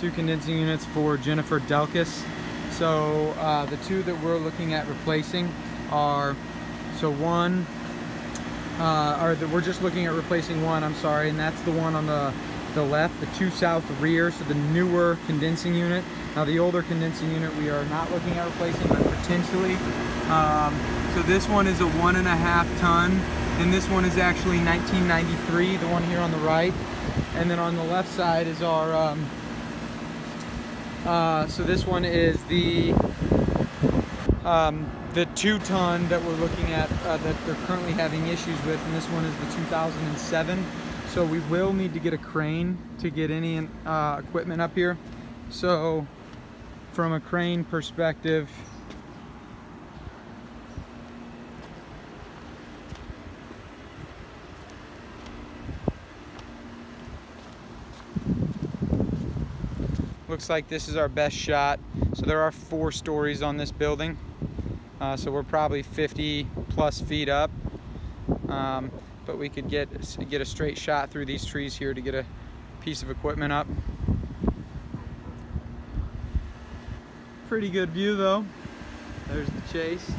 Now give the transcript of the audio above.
two condensing units for Jennifer Delkus. So uh, the two that we're looking at replacing are, so one, uh, or the, we're just looking at replacing one, I'm sorry, and that's the one on the, the left, the two south rear, so the newer condensing unit. Now the older condensing unit we are not looking at replacing, but potentially. Um, so this one is a one and a half ton, and this one is actually 1993, the one here on the right. And then on the left side is our, um, uh, so this one is the um, the two ton that we're looking at uh, that they're currently having issues with, and this one is the 2007. So we will need to get a crane to get any uh, equipment up here. So from a crane perspective, looks like this is our best shot. So there are four stories on this building. Uh, so we're probably 50 plus feet up. Um, but we could get, get a straight shot through these trees here to get a piece of equipment up. Pretty good view though. There's the chase.